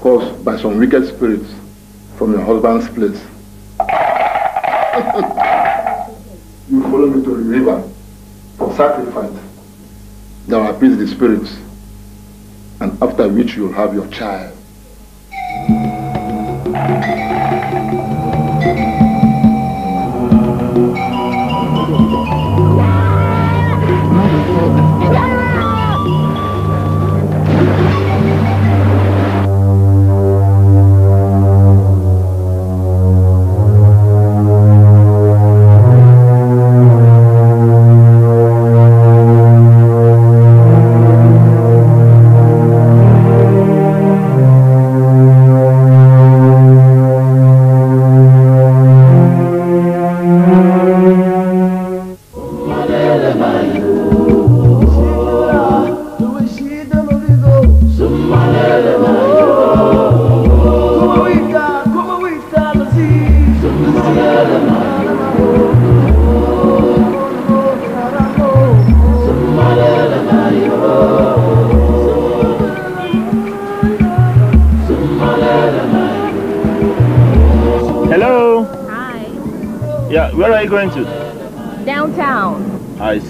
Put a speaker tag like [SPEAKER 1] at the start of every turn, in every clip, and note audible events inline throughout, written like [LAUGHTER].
[SPEAKER 1] caused by some wicked spirits from your husband's place. [LAUGHS] you follow me to the river for sacrifice. Will appease the spirits. And after which you'll have your child.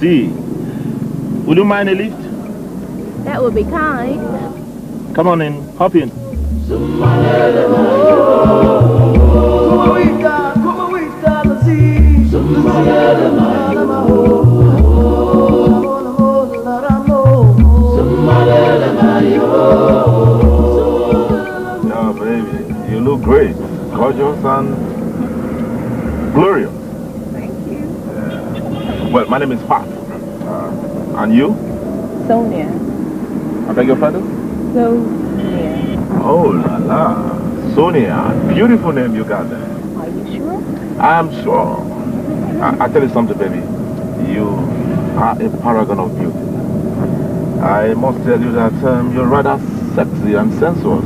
[SPEAKER 2] See. Would you mind a lift?
[SPEAKER 3] That would be kind.
[SPEAKER 2] Come on in, hop in.
[SPEAKER 4] Yeah, baby, you look great. Gorgeous and glorious. Well, my name is Pat. Uh, and you?
[SPEAKER 3] Sonia.
[SPEAKER 4] I beg your pardon?
[SPEAKER 3] Sonia.
[SPEAKER 4] Oh, la la. Sonia. Beautiful name you got there.
[SPEAKER 3] Are you sure?
[SPEAKER 4] I'm sure. I, I tell you something, baby. You are a paragon of beauty. I must tell you that um, you're rather sexy and sensuous.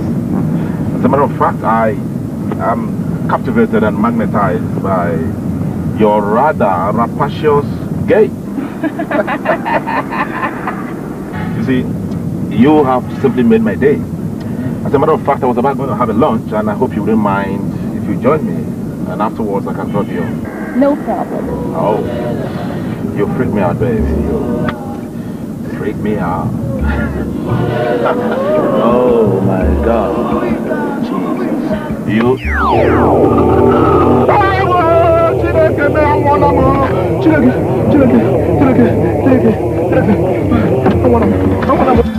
[SPEAKER 4] As a matter of fact, I am captivated and magnetized by your rather rapacious gait. [LAUGHS] you see, you have simply made my day. As a matter of fact, I was about going to have a lunch, and I hope you wouldn't mind if you join me. And afterwards, I can drop you.
[SPEAKER 3] No problem.
[SPEAKER 4] Oh, you freak me out, baby. You freak me out. [LAUGHS] oh my God. Jesus. You.
[SPEAKER 1] Chineke mee anwụọla m Chineke Chineke Chineke Chineke Chineke anwụọla m anwụọla m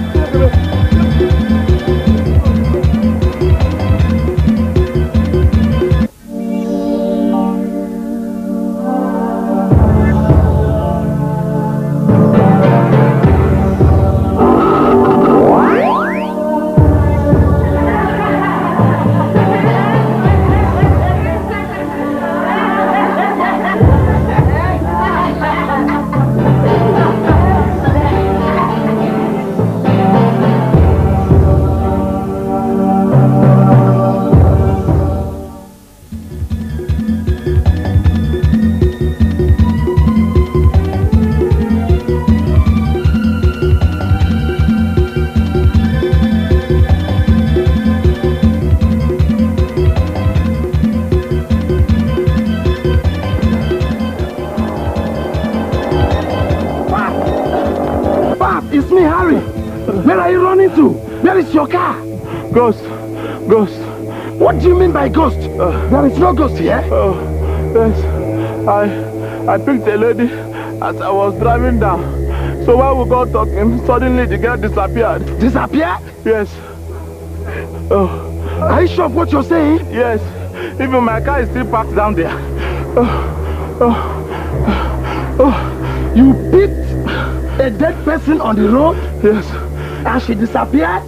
[SPEAKER 5] by ghost? there is no ghost here.
[SPEAKER 2] Oh, yes. I, I picked a lady as I was driving down. So while we got talking, suddenly the girl disappeared.
[SPEAKER 5] Disappear?
[SPEAKER 2] Yes. Oh,
[SPEAKER 5] Are you sure of what you're saying?
[SPEAKER 2] yes. Even my car is still parked down there. Oh, oh,
[SPEAKER 5] Oh, you beat a dead person on the road
[SPEAKER 2] yes,
[SPEAKER 5] and she disappeared?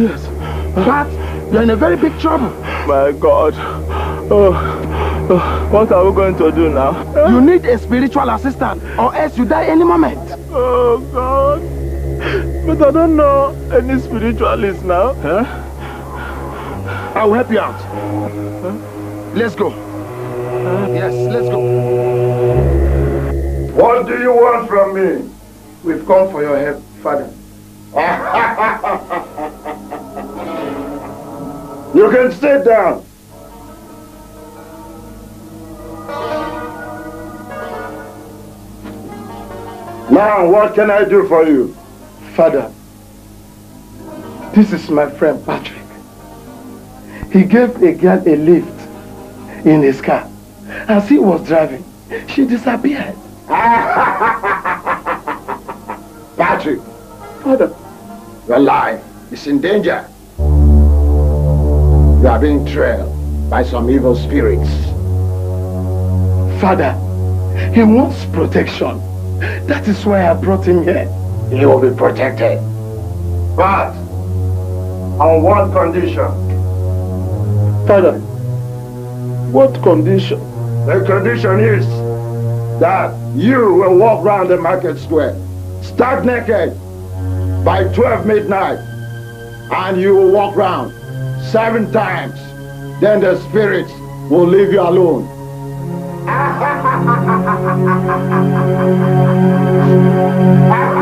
[SPEAKER 2] yes.
[SPEAKER 5] But you're in a very big trouble.
[SPEAKER 2] My God. Oh, oh, what are we going to do now?
[SPEAKER 5] You need a spiritual assistant or else you die any moment.
[SPEAKER 2] Oh, God. But I don't know any spiritualist now.
[SPEAKER 5] Huh? I will help you out. Let's go. Yes, let's go.
[SPEAKER 1] What do you want from me?
[SPEAKER 5] We've come for your help, Father. [LAUGHS]
[SPEAKER 6] you can sit down. Now, what can I do for you?
[SPEAKER 5] Father, this is my friend Patrick. He gave a girl a lift in his car. As he was driving, she disappeared. [LAUGHS]
[SPEAKER 6] Patrick,
[SPEAKER 5] Father,
[SPEAKER 6] your life is in danger. You are being trailed by some evil spirits.
[SPEAKER 5] Father, he wants protection. That is why I brought him here.
[SPEAKER 6] He will be protected. But on one condition.
[SPEAKER 5] Father, what condition?
[SPEAKER 6] The condition is that you will walk around the market square, stark naked, by 12 midnight, and you will walk around seven times. Then the spirits will leave you alone.
[SPEAKER 3] Right, [LAUGHS]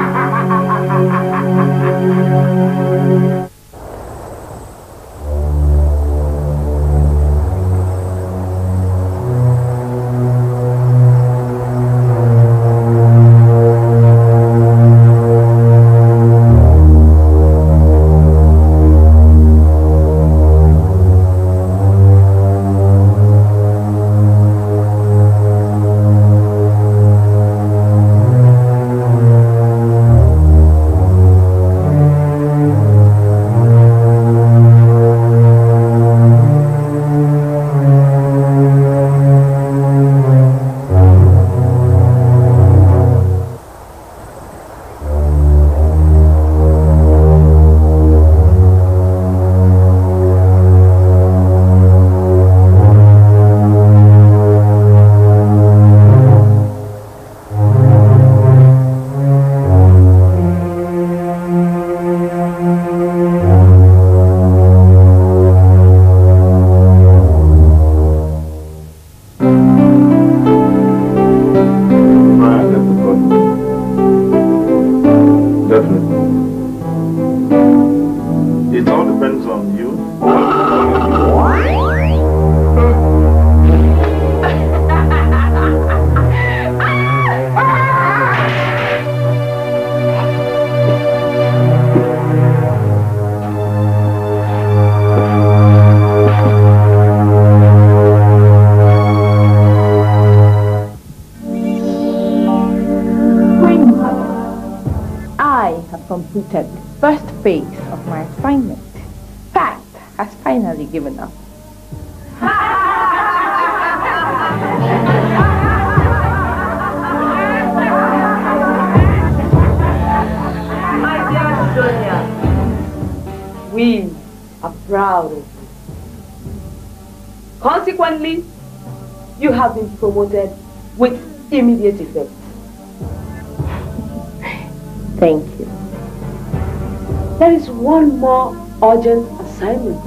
[SPEAKER 7] urgent assignment.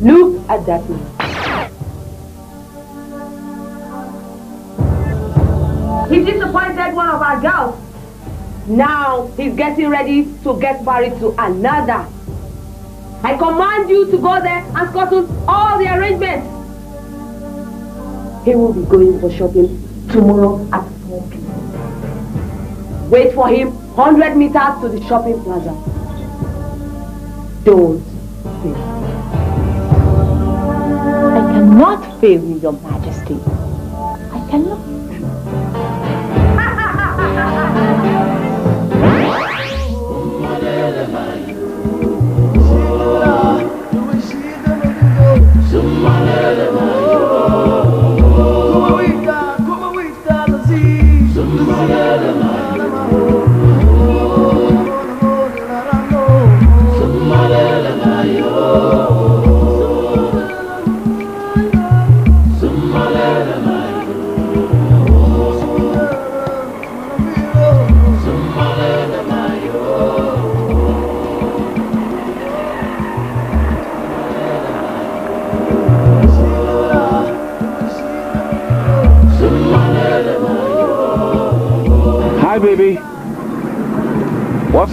[SPEAKER 7] Look at that man. He disappointed one of our girls. Now he's getting ready to get married to another. I command you to go there and scuttle all the arrangements. He will be going for shopping tomorrow at 4 p.m. Wait for him 100 meters to the shopping plaza. Don't fail.
[SPEAKER 8] I cannot fail you, Your Majesty. I cannot. [LAUGHS]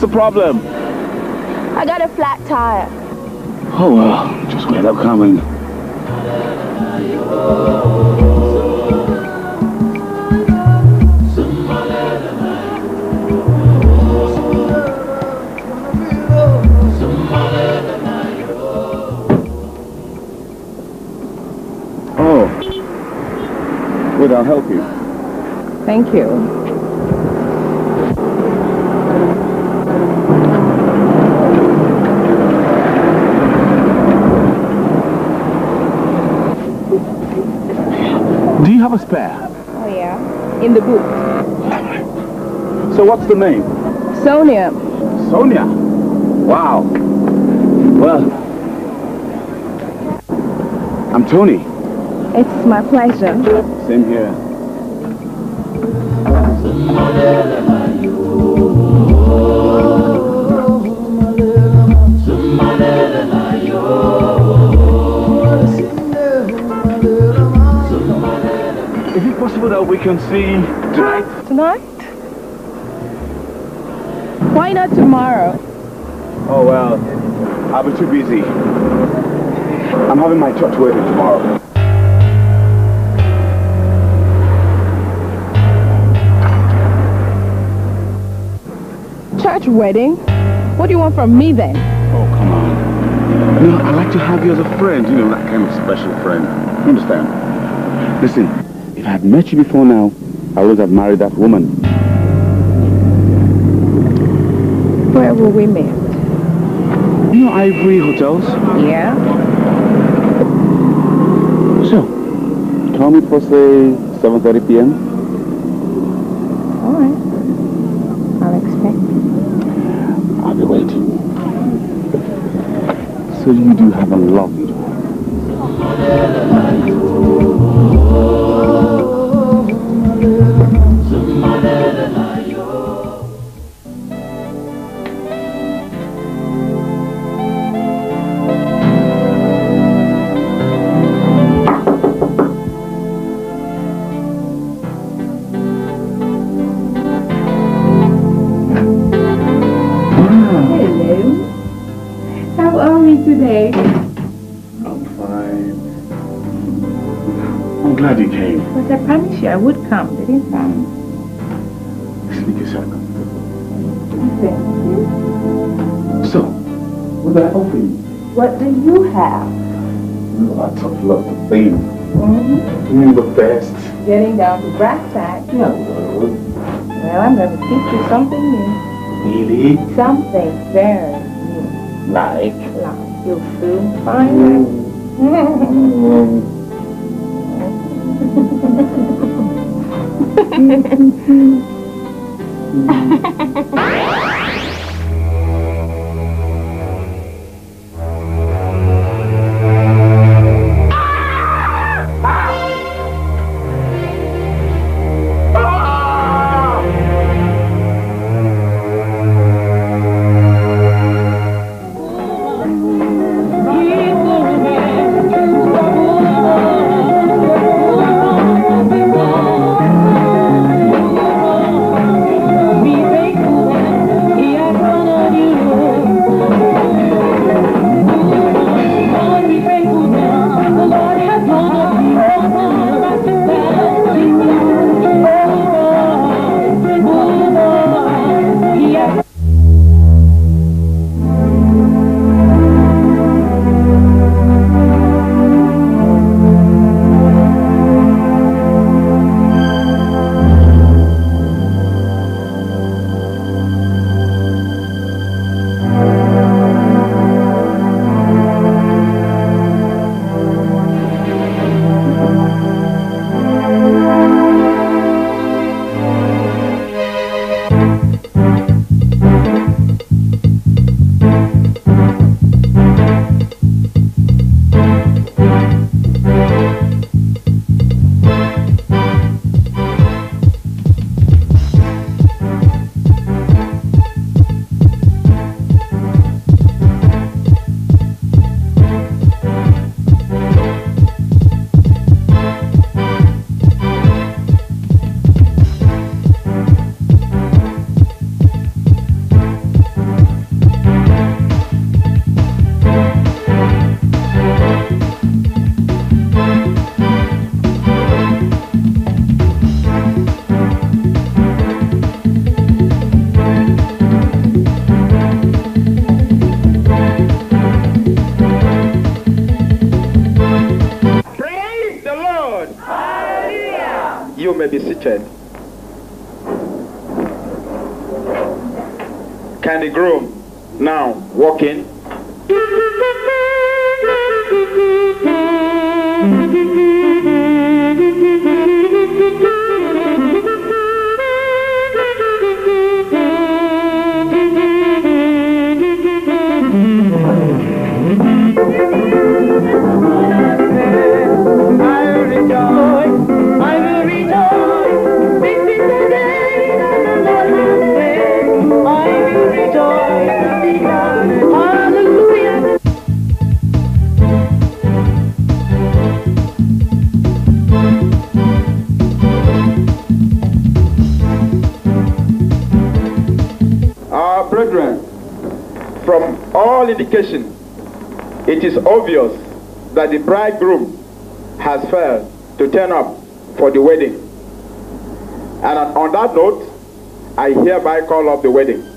[SPEAKER 9] What's the problem?
[SPEAKER 3] I got a flat tire.
[SPEAKER 9] Oh, well, just wait up coming. Oh. Wait, I'll help you.
[SPEAKER 3] Thank you.
[SPEAKER 9] Do you have a spare?
[SPEAKER 3] Oh, yeah. In the book.
[SPEAKER 9] So what's the name?
[SPEAKER 3] Sonia.
[SPEAKER 9] Sonia. Wow. Well, I'm Tony.
[SPEAKER 3] It's my pleasure.
[SPEAKER 9] Same here. That we can see tonight?
[SPEAKER 3] Tonight? Why not tomorrow?
[SPEAKER 9] Oh well, I'll be too busy. I'm having my church wedding tomorrow.
[SPEAKER 3] Church wedding? What do you want from me then?
[SPEAKER 9] Oh, come on. You know, I like to have you as a friend, you know, that kind of special friend. You understand? Listen, if I had met you before now, I would have married that woman.
[SPEAKER 3] Where were we met?
[SPEAKER 9] You know Ivory Hotels?
[SPEAKER 3] Yeah?
[SPEAKER 9] So, call me for, say, 7.30 p.m.?
[SPEAKER 3] All right. I'll expect.
[SPEAKER 9] I'll be waiting. So you do have a lovely drive. Of lots of things.
[SPEAKER 3] Mm-hmm.
[SPEAKER 9] You're the best.
[SPEAKER 3] Getting down to brass tacks.
[SPEAKER 9] Yeah, well,
[SPEAKER 3] Well, I'm going to teach you something new.
[SPEAKER 9] really?
[SPEAKER 3] Something very new.
[SPEAKER 9] Like?
[SPEAKER 3] Like you'll soon find mm. out.
[SPEAKER 10] Be
[SPEAKER 11] mm. [LAUGHS] [LAUGHS] mm. [LAUGHS] bridegroom has failed to turn up for the wedding. And on that note, I hereby call off the wedding.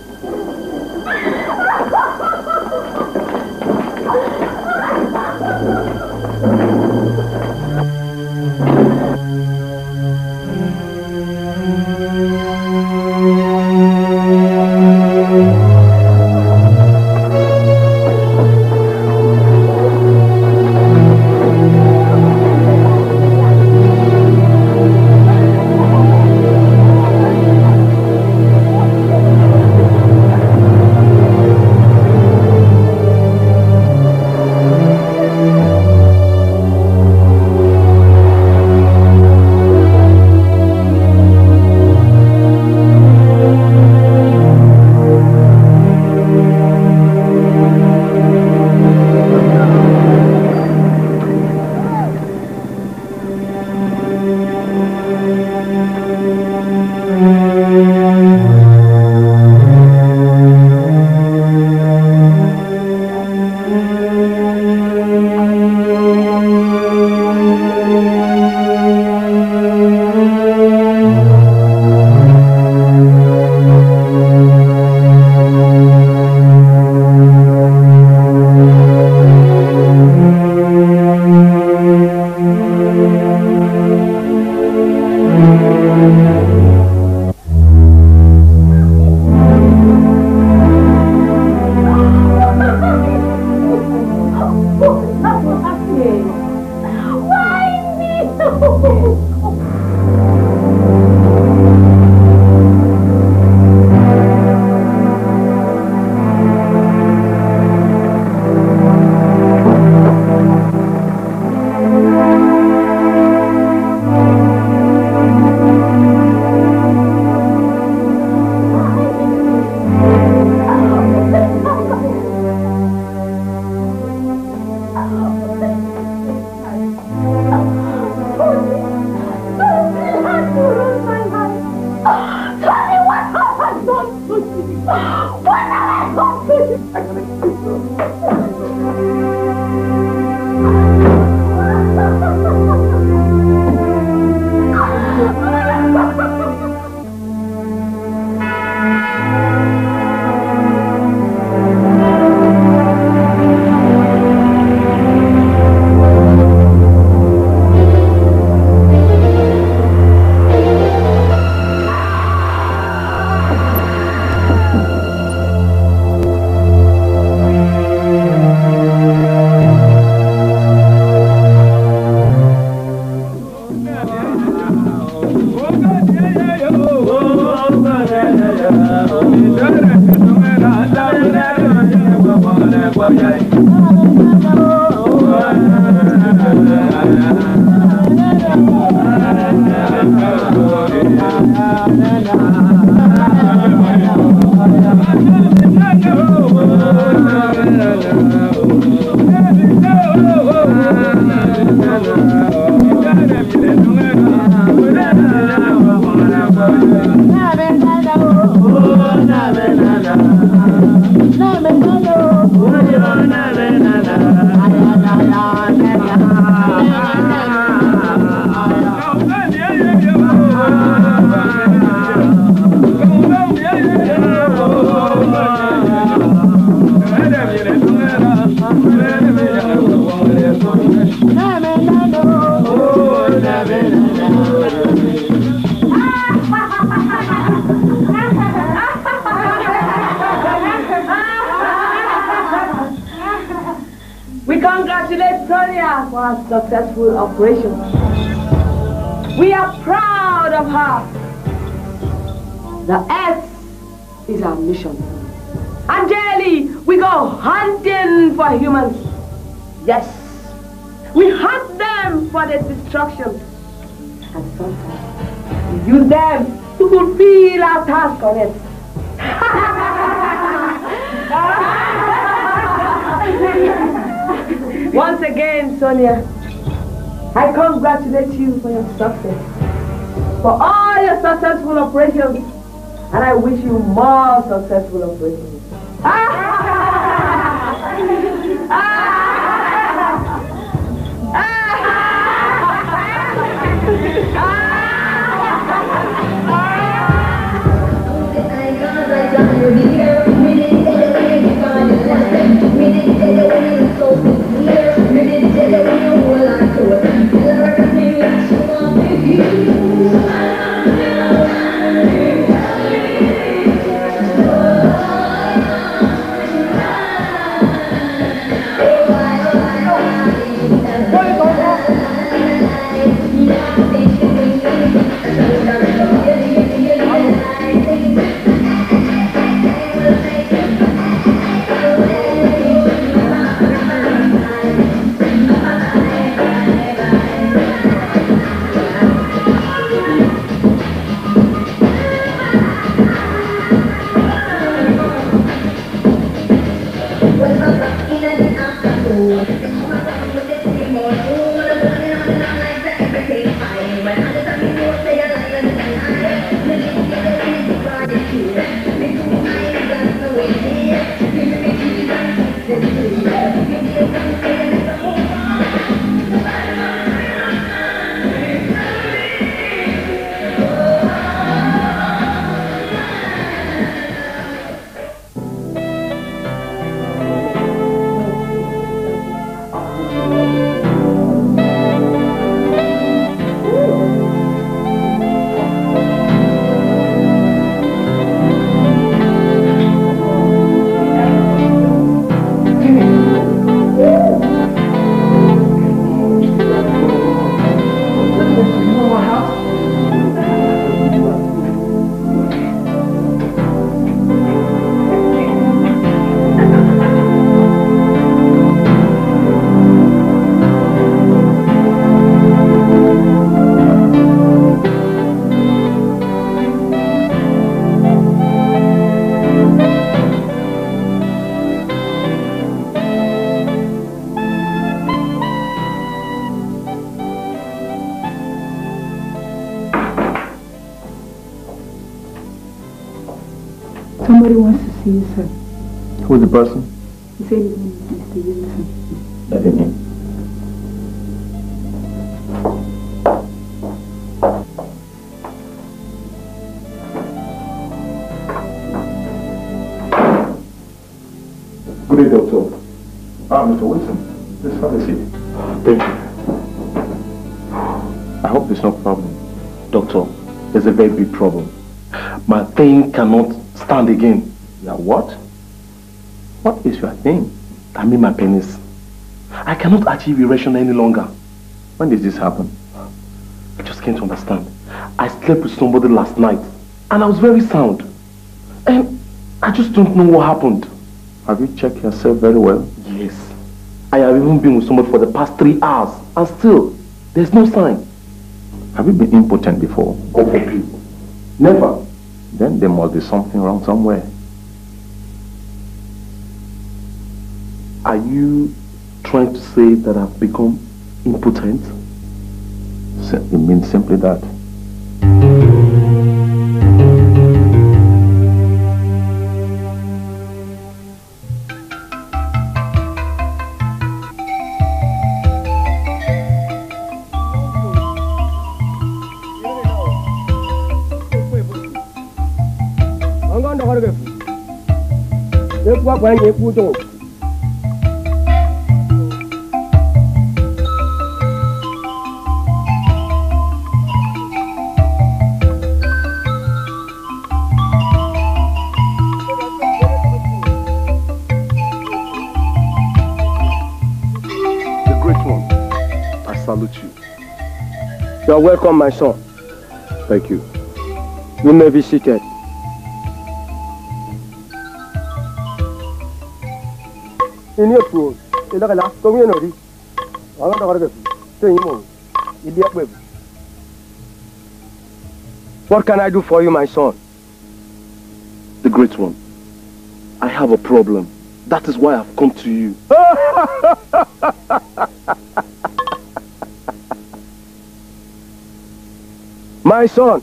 [SPEAKER 7] I congratulate you for your success, for all your successful operations, and I wish you more successful operations.
[SPEAKER 3] Somebody wants to see you, sir.
[SPEAKER 4] Who's the person?
[SPEAKER 3] His name is Mr. Wilson.
[SPEAKER 4] Let him in. Good day, Doctor. Ah, Mr. Wilson. Please have a seat. Thank you. I hope there's no problem.
[SPEAKER 12] Doctor, there's a very big problem. My thing cannot stand again.
[SPEAKER 4] Yeah, what? What is your thing?
[SPEAKER 12] I my penis. I cannot achieve erection any longer.
[SPEAKER 4] When did this happen?
[SPEAKER 12] I just can't understand. I slept with somebody last night and I was very sound. And I just don't know what happened.
[SPEAKER 4] Have you checked yourself very well?
[SPEAKER 12] Yes. I have even been with somebody for the past three hours and still, there's no sign.
[SPEAKER 4] Have you been impotent before?
[SPEAKER 12] Please. Never.
[SPEAKER 4] Then there must be something wrong somewhere.
[SPEAKER 12] Are you trying to say that I've become impotent?
[SPEAKER 4] It means simply that.
[SPEAKER 12] The great one. You
[SPEAKER 5] are welcome, my son.
[SPEAKER 12] Thank you.
[SPEAKER 5] You may be seated. Ini efu, ila kala, komi eno di. Wala ta karage. Te imo. Ili akwe. What can I do for you, my son?
[SPEAKER 12] The great one. I have a problem. That is why I've come to you. [LAUGHS]
[SPEAKER 5] my son,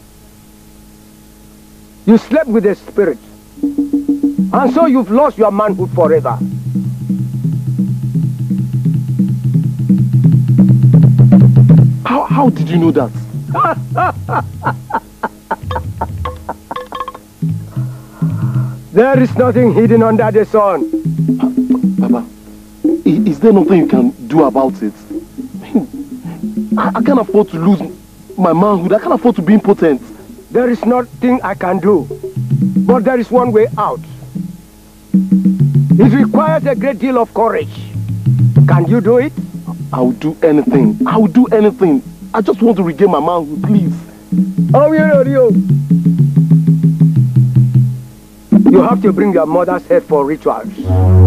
[SPEAKER 5] you slept with a spirit. And so you've lost your manhood forever.
[SPEAKER 12] How, how did you know that? [LAUGHS]
[SPEAKER 5] there is nothing hidden under the sun.
[SPEAKER 12] Baba, is there nothing you can do about it? I, I can't afford to lose my manhood. I can't afford to be impotent.
[SPEAKER 5] There is nothing I can do. But there is one way out. It requires a great deal of courage. Can you do it?
[SPEAKER 12] I will do anything. I will do anything. I just want to regain my manhood, please.
[SPEAKER 5] Oh, you. You have to bring your mother's head for rituals.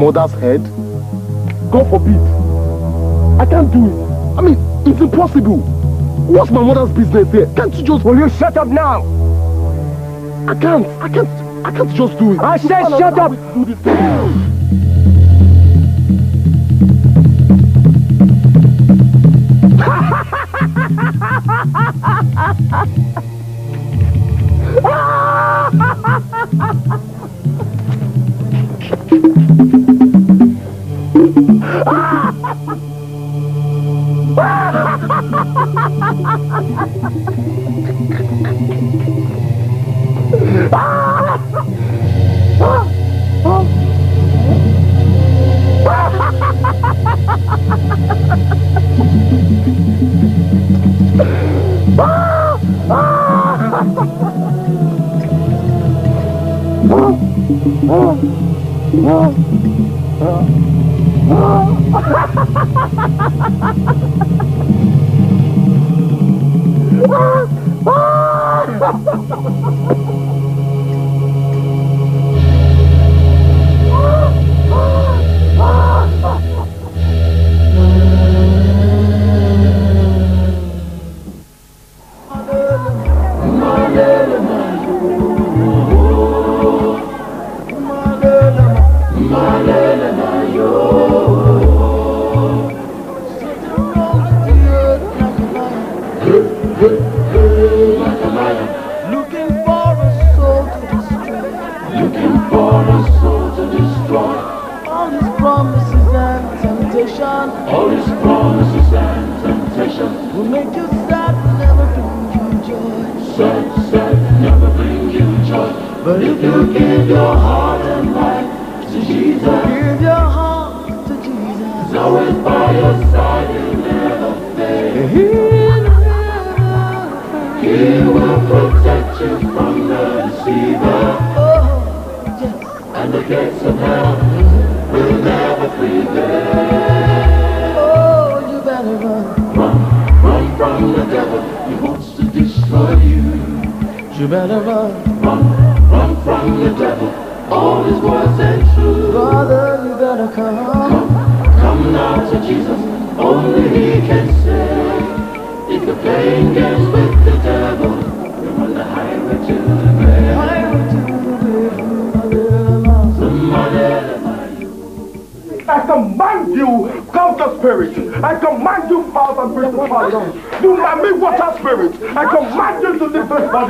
[SPEAKER 12] Mother's head? God forbid. I can't do it. I mean, it's impossible. What's my mother's business here? Can't you just...
[SPEAKER 5] Will you shut up now?
[SPEAKER 12] I can't. I can't. I can't just do it.
[SPEAKER 5] I said shut up!
[SPEAKER 12] Do this. [LAUGHS]
[SPEAKER 13] Oh!
[SPEAKER 14] Looking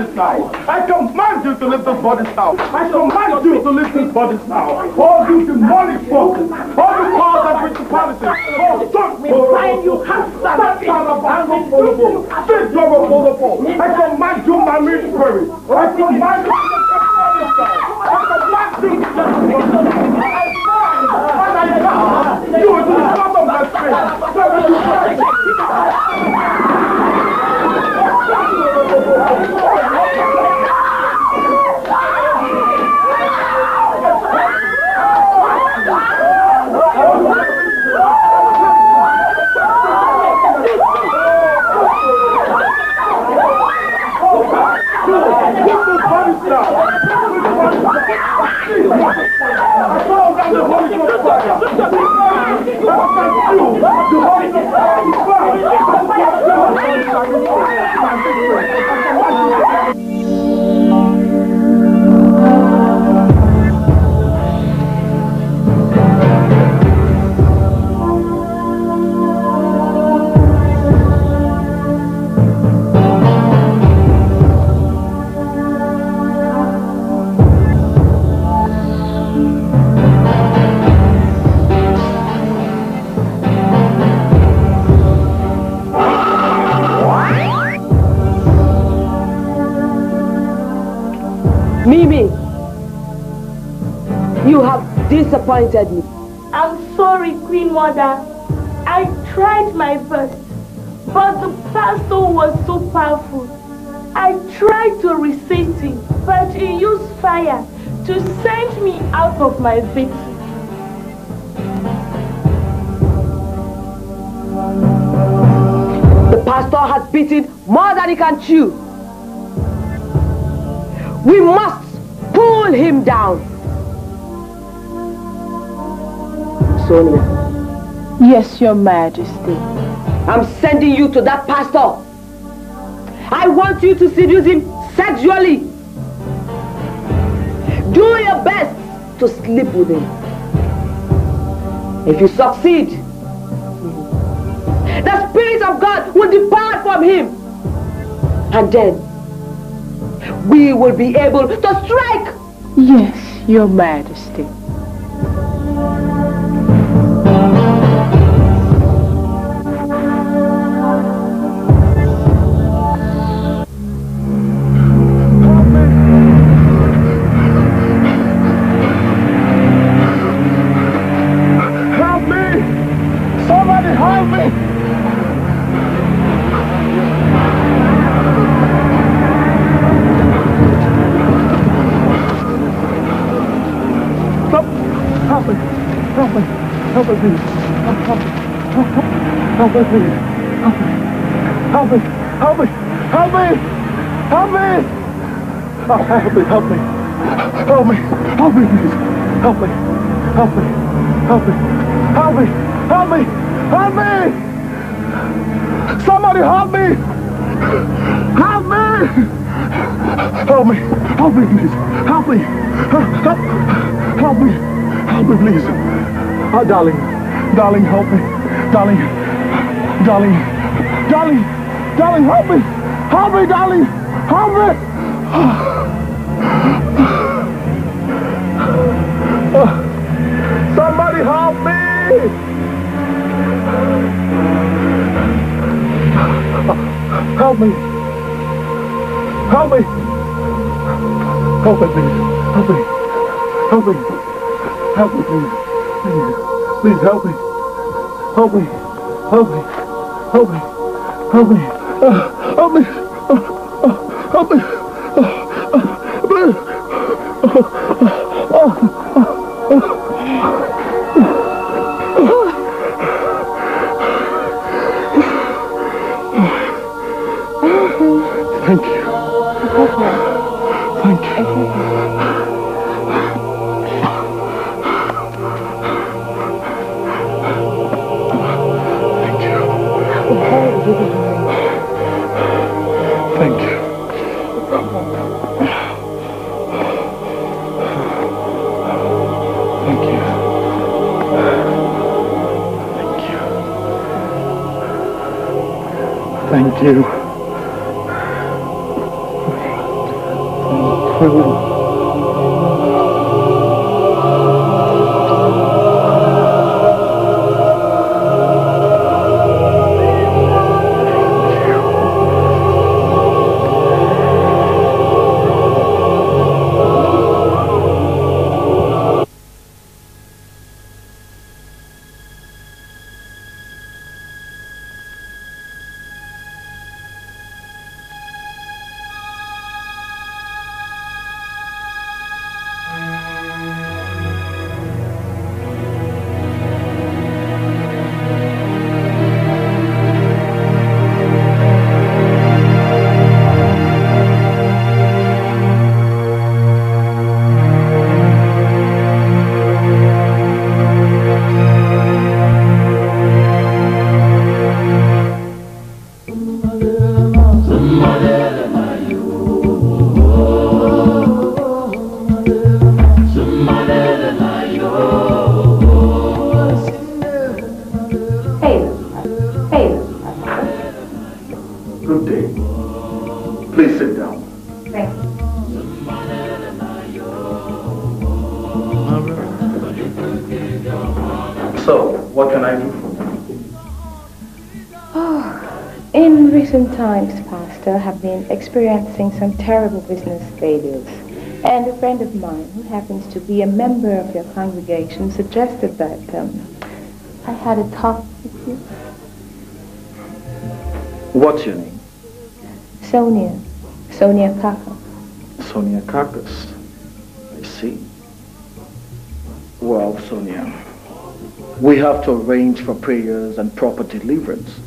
[SPEAKER 14] lift this body now. I command you to lift this body now. I command you to lift this body now. All you demonic forces, all the powers and principalities. Oh, don't me find you have that kind of uncontrollable. This your uncontrollable. I command you, mammy spirit. I command you to lift this body now. I command you to lift this body now. You are the son of my spirit. Where will you find
[SPEAKER 7] Mimi, disappointed me.
[SPEAKER 15] I'm sorry, Queen Mother. I tried my best, but the pastor was so powerful. I tried to resist him, but he used fire to send me out of my victory.
[SPEAKER 7] The pastor has beaten more than he can chew. We must pull him down. Sonia.
[SPEAKER 16] Yes, Your Majesty.
[SPEAKER 7] I'm sending you to that pastor. I want you to seduce him sexually. Do your best to sleep with him. If you succeed, the Spirit of God will depart from him. And then we will be able to strike.
[SPEAKER 16] Yes, Your Majesty.
[SPEAKER 17] Help me! Help me, please! Help, me. help, me, help, me, help me, please! Help me! Help me! Help me! Help me! Help me! Oh, help me! Help me! Help me! Help me, please! Help me! Help me! Help me! Help me! Help me! Help me! Somebody help me! Help me! Help me! Help me, please! Help me! Help, me, help, me, help me! Help me, please! Oh, darling! Darling, help me! Darling! Darling! Darling! Darling, help me! Help me, darling! Help me! Somebody help me! Help me! Help me! Help me, please! Help me! Help me! Help me, please! Please, help me! Help me! Help me! Help me! Help me! Uh, help me! Uh, uh, help me!
[SPEAKER 3] Experiencing some terrible business failures. And a friend of mine, who happens to be a member of your congregation, suggested that um, I had a talk with you.
[SPEAKER 17] What's your name?
[SPEAKER 3] Sonia. Sonia Kaka.
[SPEAKER 17] Sonia Carcass. I see. Well, Sonia, we have to arrange for prayers and proper deliverance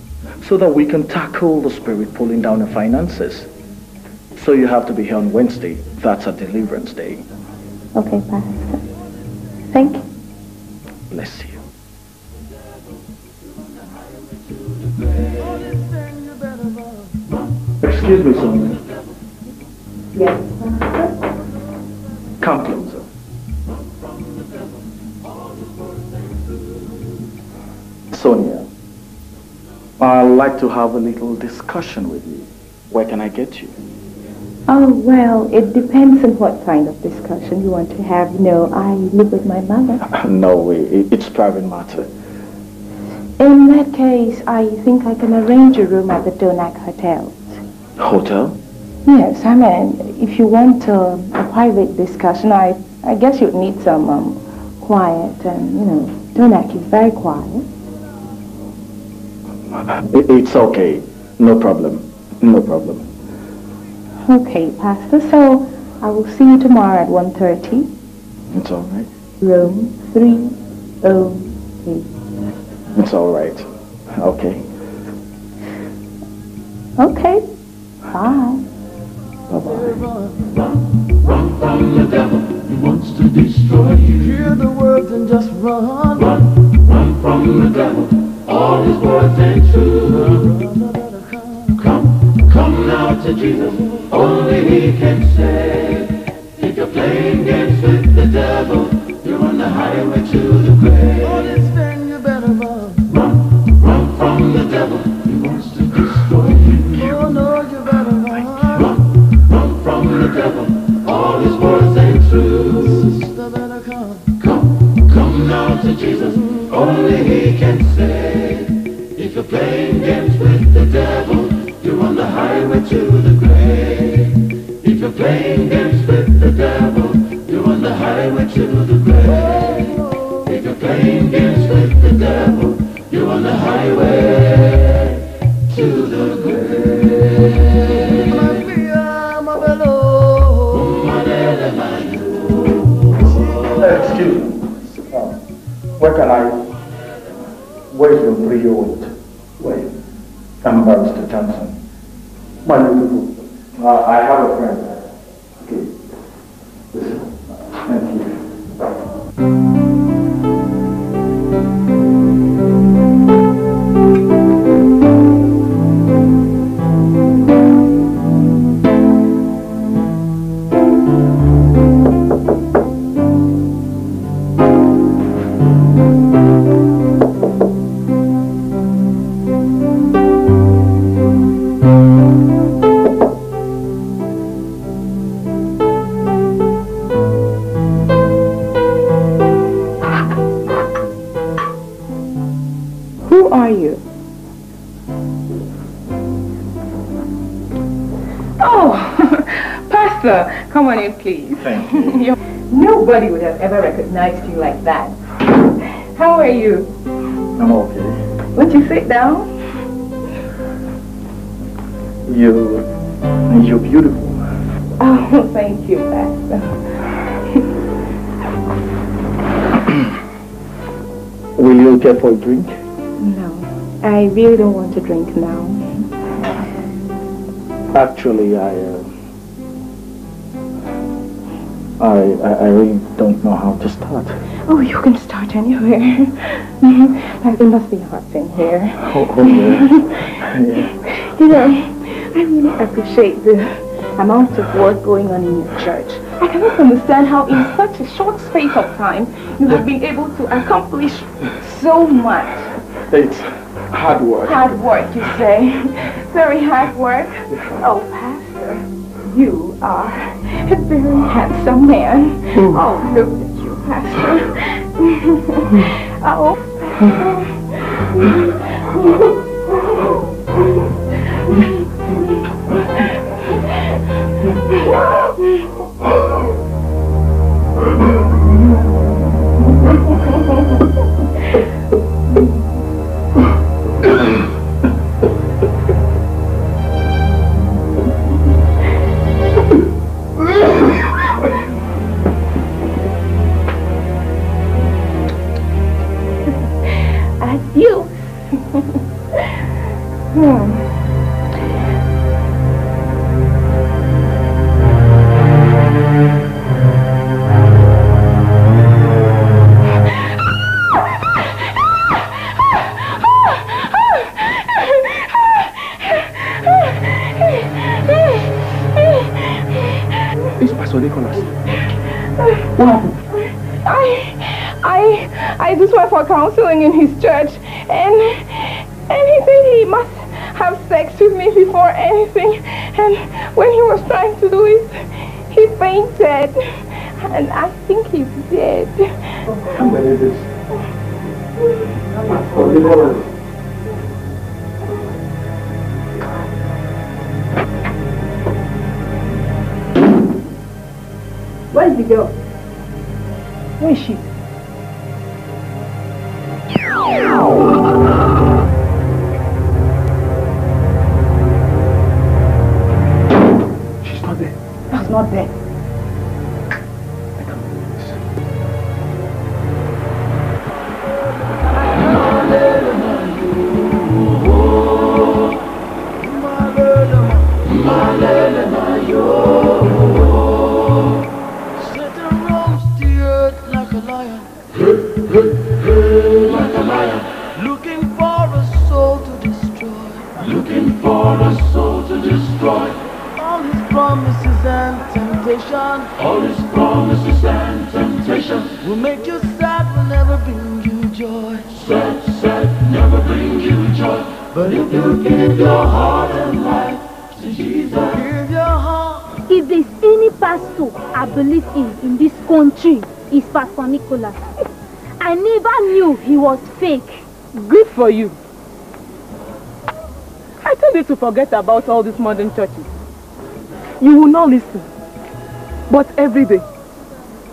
[SPEAKER 17] so that we can tackle the spirit pulling down the finances. So you have to be here on Wednesday. That's a deliverance day.
[SPEAKER 3] Okay, Pastor. Thank you.
[SPEAKER 17] Bless you. Excuse me, Sonia.
[SPEAKER 3] Yes,
[SPEAKER 17] Come closer. Sonia, I'd like to have a little discussion with you. Where can I get you?
[SPEAKER 3] Oh, well, it depends on what kind of discussion you want to have. You know, I live with my mother. [LAUGHS]
[SPEAKER 17] No, it, it's private matter.
[SPEAKER 3] In that case, I think I can arrange a room at the Donak Hotel.
[SPEAKER 17] Hotel?
[SPEAKER 3] Yes, I mean, if you want uh, a private discussion, I, I guess you'd need some um, quiet, and, you know, Donak is very quiet.
[SPEAKER 17] It, it's okay. No problem. No problem.
[SPEAKER 3] Okay, Pastor, so I will see you tomorrow at 1.30,
[SPEAKER 17] It's all right.
[SPEAKER 3] room 308.
[SPEAKER 17] It's all right. Okay.
[SPEAKER 3] Okay, bye.
[SPEAKER 14] Run from the devil, he wants to destroy you. Hear the words and just run. Run, run from the devil, all his words ain't true. Come, now to Jesus, only he can save. If you're playing games with the devil, you're on the highway to the grave. All this then you better run. Run, run from the devil, he wants to destroy you. Oh no, you better run. Run, run from the devil, all his words ain't true. Sister, better come. Come, come now to Jesus, only he can save. If you're playing games with the devil, you're on the highway to the grave. If you're playing games with the devil, you're on the highway to the grave. If you're playing games with the devil, you're on the highway to the
[SPEAKER 17] Excuse me. Uh, where can I... Where's your 308? Wait. I'm Barrister care for a drink?
[SPEAKER 3] No, I really don't want to drink now.
[SPEAKER 17] Actually, I, uh, I, I, I really don't know how to start.
[SPEAKER 3] Oh, you can start anywhere. [LAUGHS] it must be hot in here.
[SPEAKER 17] Oh, oh yeah. [LAUGHS] yeah.
[SPEAKER 3] You know, I really appreciate the amount of work going on in your church. I cannot understand how in such a short space of time you have been able to accomplish so much.
[SPEAKER 17] It's hard work.
[SPEAKER 3] Hard work, you say. Very hard work. Oh, Pastor, you are a very handsome man. Hmm. Oh, look at you, Pastor.
[SPEAKER 18] Hmm.
[SPEAKER 3] oh, Adieu. [LAUGHS] fake.
[SPEAKER 18] Good for you. I told you to forget about all these modern churches. You will not listen. But every day,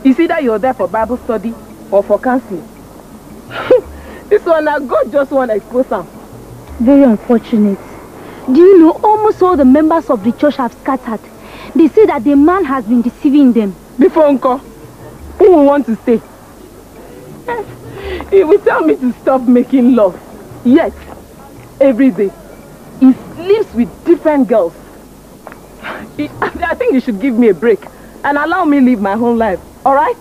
[SPEAKER 18] it's either you're there for Bible study or for counseling. [LAUGHS] this one, now God just want to expose them.
[SPEAKER 3] Very unfortunate. Do you know almost all the members of the church have scattered? They say that the man has been deceiving them.
[SPEAKER 18] Before Uncle, who will want to stay? He will tell me to stop making love. Yet, every day, he sleeps with different girls. He- I think you should give me a break and allow me live my own life. All right?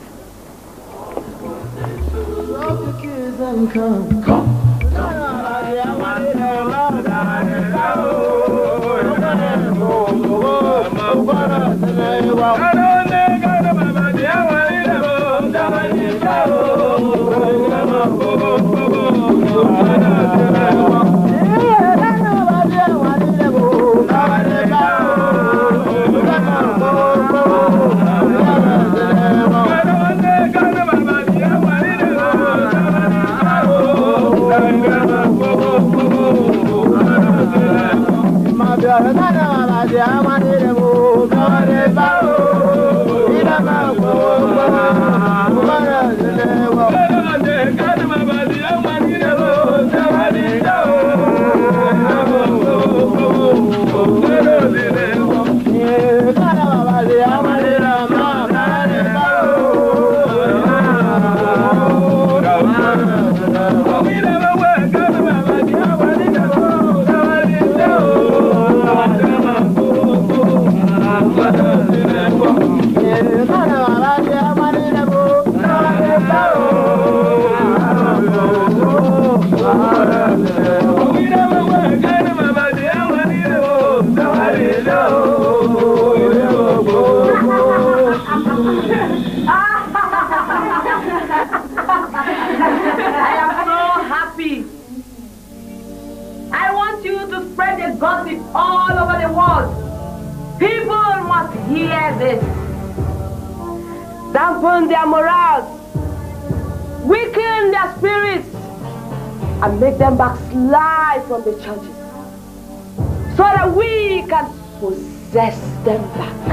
[SPEAKER 19] Drop your kids and come. Come.
[SPEAKER 7] I Dampen their morals. Weaken their spirits. and make them backslide from the churches so that we can possess them back.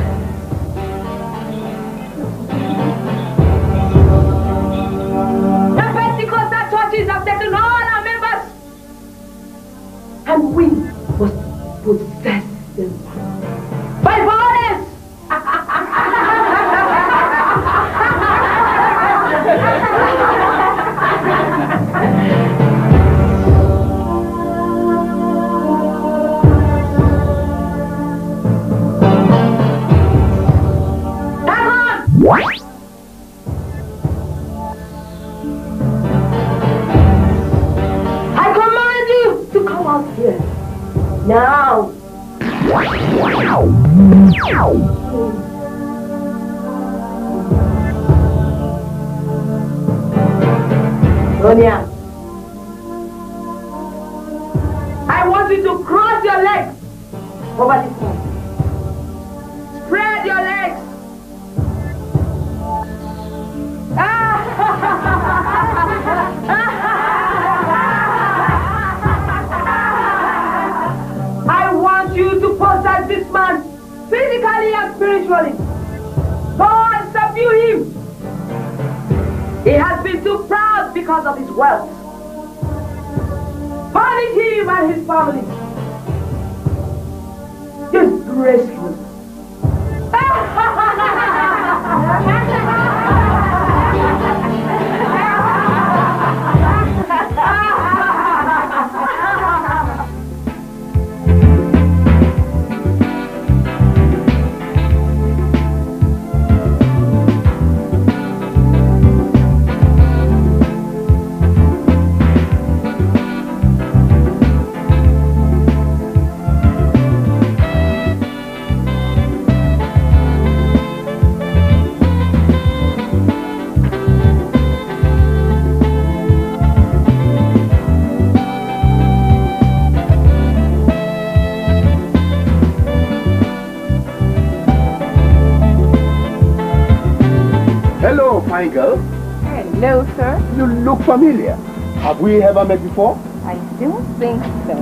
[SPEAKER 5] Fine girl.
[SPEAKER 3] Hello, sir.
[SPEAKER 5] You look familiar. Have we ever met before?
[SPEAKER 3] I don't think so.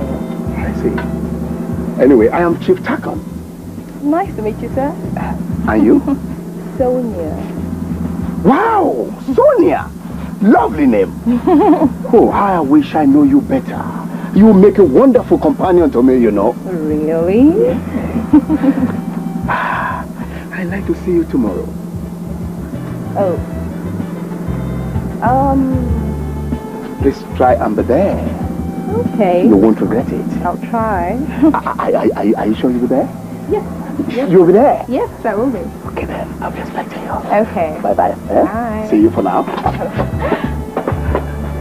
[SPEAKER 5] I see. Anyway, I am Chief Takon.
[SPEAKER 3] Nice to meet you, sir.
[SPEAKER 5] And you? [LAUGHS]
[SPEAKER 3] Sonia.
[SPEAKER 5] wow, Sonia. Lovely name. [LAUGHS] oh, how I wish I know you better. You make a wonderful companion to me, you know.
[SPEAKER 3] Really? [LAUGHS]
[SPEAKER 5] Ah, I'd like to see you tomorrow.
[SPEAKER 3] Oh. Um,
[SPEAKER 5] Please try amber be there.
[SPEAKER 3] okay.
[SPEAKER 5] You won't regret it.
[SPEAKER 3] I'll try.
[SPEAKER 5] Are, are, are, are you sure you'll be there?
[SPEAKER 3] Yes.
[SPEAKER 5] You'll be there?
[SPEAKER 3] Yes, I will be.
[SPEAKER 5] Okay then, I'll be expecting you.
[SPEAKER 3] Okay.
[SPEAKER 5] Bye-bye.
[SPEAKER 3] Bye.
[SPEAKER 5] See you for now. [LAUGHS]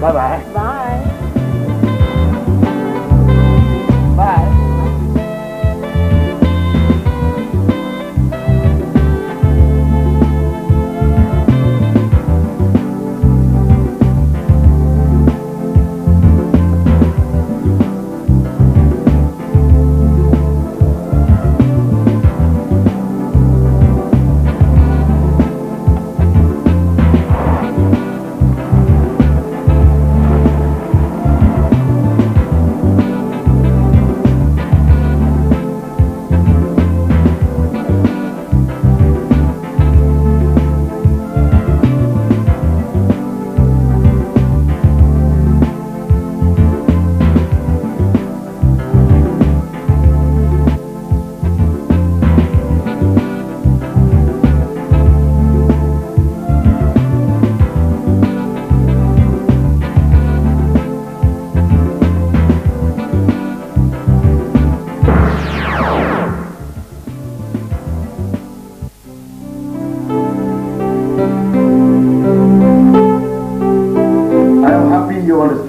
[SPEAKER 5] Bye-bye.
[SPEAKER 3] Bye.
[SPEAKER 5] Bye.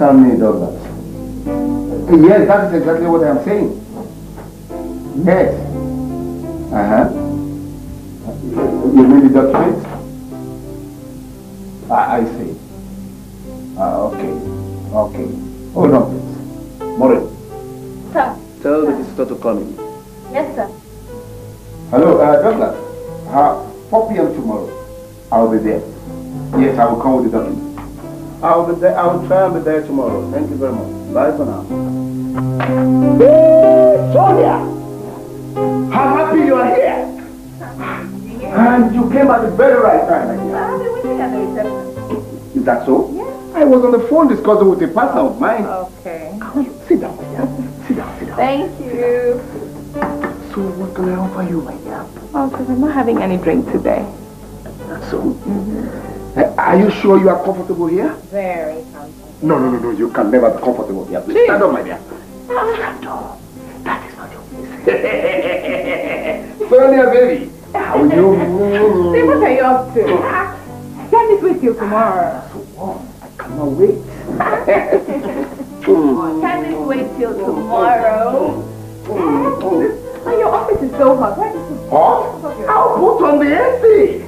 [SPEAKER 5] Understand me. Yes, that is exactly what I am saying. I'll be there. I'll try and be there tomorrow. Thank you very much. Bye for now. Sonia! I'm happy you are here. And you came at the very right time, my dear. Is that so? Yeah. I was on the phone discussing with a partner of mine.
[SPEAKER 3] Okay.
[SPEAKER 5] Sit down, my dear. Sit down, sit down.
[SPEAKER 3] Thank you.
[SPEAKER 5] So what can I offer you, my dear?
[SPEAKER 3] Oh, because I'm not having any drink today.
[SPEAKER 5] That's so? Uh, Are you sure you are comfortable here?
[SPEAKER 3] Very comfortable.
[SPEAKER 5] No, no, no, no. You can never be comfortable here. Please stand up, my dear. Stand up. That is not your place. [LAUGHS] Sonia, baby. How are you? [LAUGHS]
[SPEAKER 3] See, what are you up to? Oh. Ah, ah, can this [LAUGHS] hmm. wait till tomorrow? So warm.
[SPEAKER 5] I cannot wait.
[SPEAKER 3] Can this wait till tomorrow? Oh, your office is so hot. Why you
[SPEAKER 5] Hot? I'll put on the AC.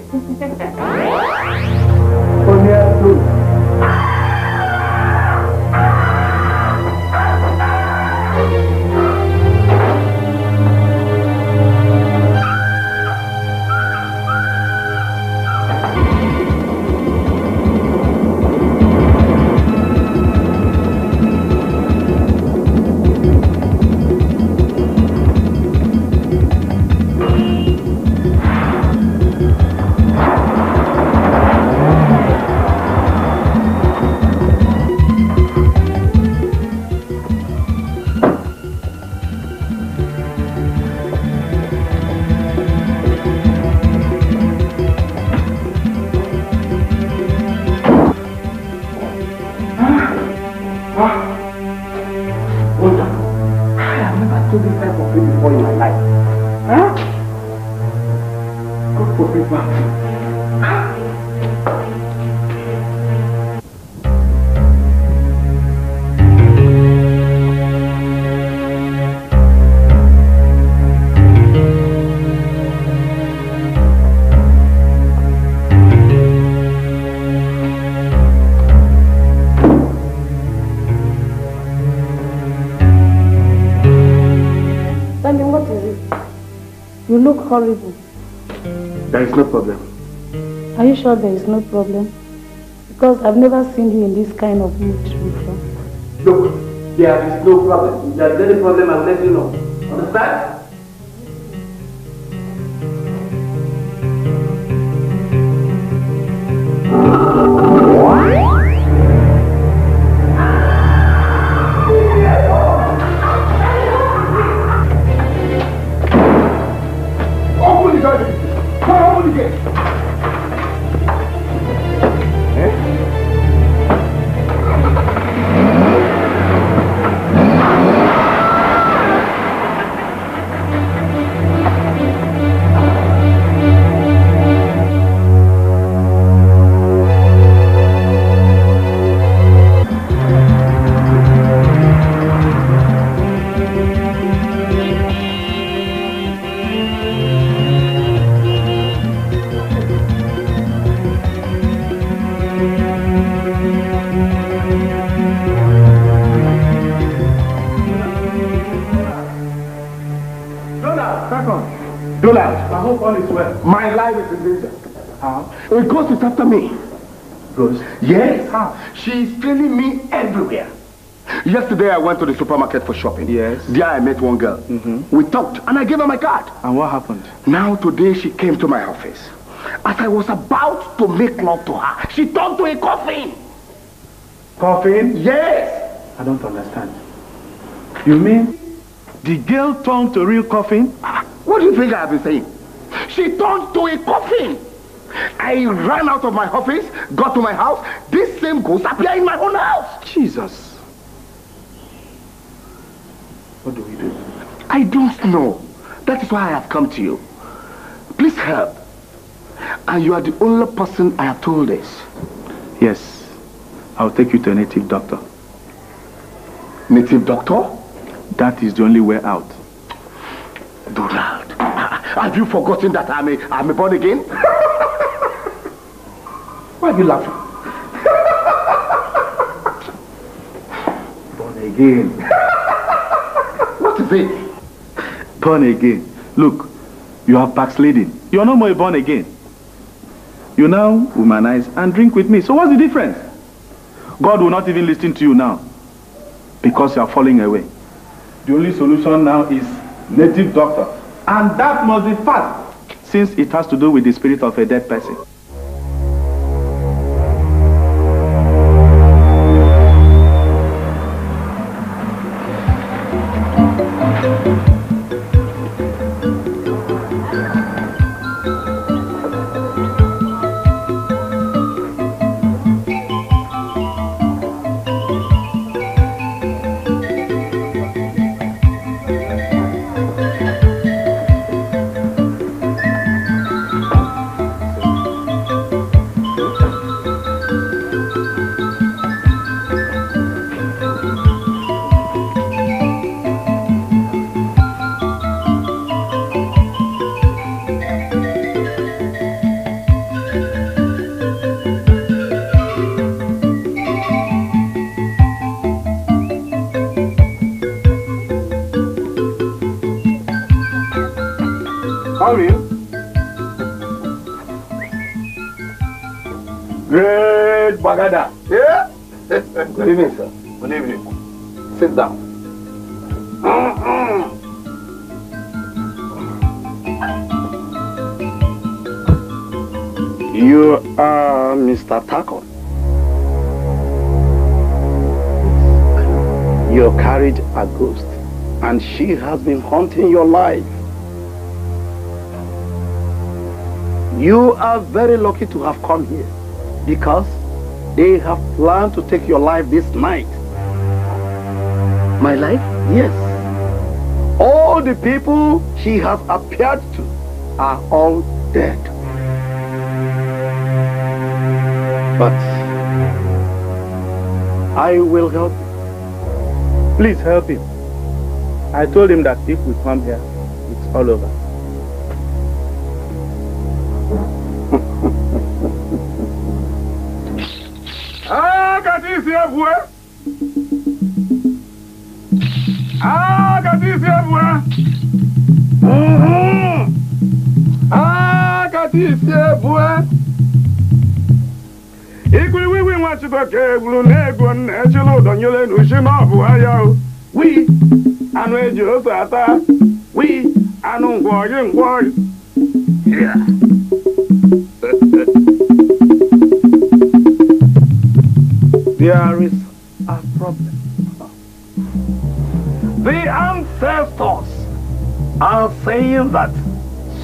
[SPEAKER 16] Horrible.
[SPEAKER 5] There is no problem.
[SPEAKER 16] Are you sure there is no problem? Because I've never seen you in this kind of mood before.
[SPEAKER 5] Look, there is no problem. If there is any problem, I'll let you know. Understand? How? A ghost is after me. Ghost? Yes. How? She is trailing me everywhere. Yesterday I went to the supermarket for shopping. Yes. There I met one girl. Mm -hmm. We talked and I gave her my card.
[SPEAKER 17] And what happened?
[SPEAKER 5] Now today she came to my office. As I was about to make love to her, she turned to a coffin.
[SPEAKER 17] Coffin?
[SPEAKER 5] Yes.
[SPEAKER 17] I don't understand. You mean the girl turned to a real coffin?
[SPEAKER 5] What do you think I have been saying? She turned to a coffin. I ran out of my office, got to my house. This same ghost appeared in my own house.
[SPEAKER 17] Jesus. What do we do?
[SPEAKER 5] I don't know. That is why I have come to you. Please help. And you are the only person I have told this.
[SPEAKER 17] Yes. I'll take you to a native doctor.
[SPEAKER 5] Native doctor?
[SPEAKER 17] That is the only way out.
[SPEAKER 5] Donald, [LAUGHS] have you forgotten that I'm a, I'm a born again? [LAUGHS] Why are you laughing?
[SPEAKER 17] Born again.
[SPEAKER 5] what is it?
[SPEAKER 17] Born again. Look, you have backsliding. You are no more born again. You now womanize and drink with me. So what's the difference? God will not even listen to you now because you are falling away. The only solution now is native doctor. And that must be fast since it has to do with the spirit of a dead person.
[SPEAKER 5] Bagada. Yeah? Good evening, sir. Good evening. Sit down. Mm-mm. You are Mr. Taco. You carried a ghost, and she has been haunting your life. You are very lucky to have come here because they have planned to take your life this night. My life? Yes. All the people she has appeared to are all dead. But I will help you.
[SPEAKER 20] Please help him. I told him that if we come here, it's all over.
[SPEAKER 21] ebue akata ah, isi ebue akata ah, isi ebue ikuriwiwi nwa Chibụka egburu na-ego nna echila ụdọ nyere n'uchi ma ọ bụ ahịa wii anụ eji ose ata. Wii anụ
[SPEAKER 5] ngwọrị ngwọrị The ancestors are saying that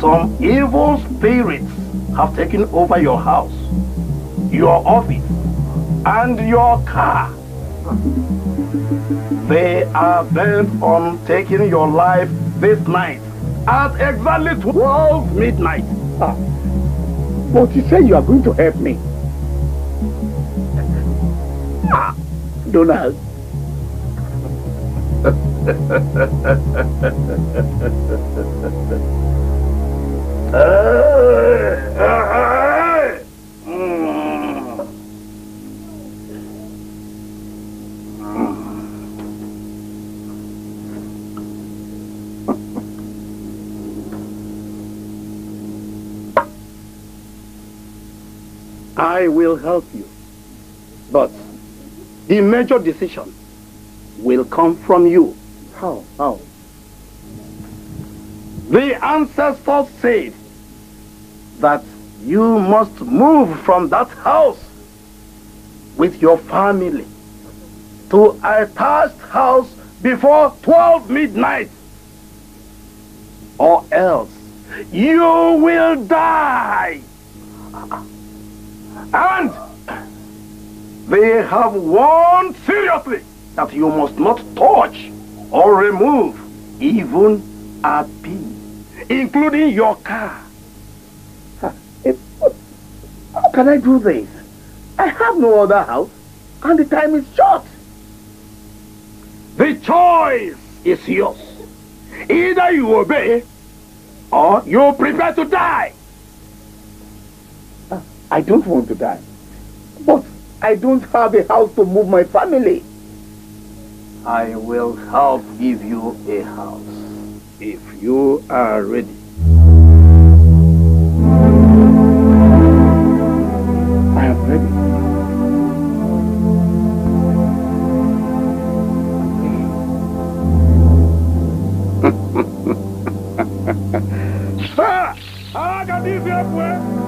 [SPEAKER 5] some evil spirits have taken over your house, your office, and your car. They are bent on taking your life this night at exactly 12 midnight.
[SPEAKER 8] Ah, but you say you are going to help me.
[SPEAKER 5] I will help you. But the major decision will come from you.
[SPEAKER 8] How? How?
[SPEAKER 5] The ancestors said that you must move from that house with your family to a attached house before 12 midnight. Or else you will die. And they have warned seriously that you must not touch or remove even a pin, including your car.
[SPEAKER 8] How can I do this? I have no other house, and the time is short.
[SPEAKER 5] The choice is yours. Either you obey, or you prepare to die.
[SPEAKER 8] Uh, I don't want to die. I don't have a house to move my family.
[SPEAKER 5] I will help give you a house if you are ready.
[SPEAKER 8] I am ready. [LAUGHS]
[SPEAKER 16] Sir, I can leave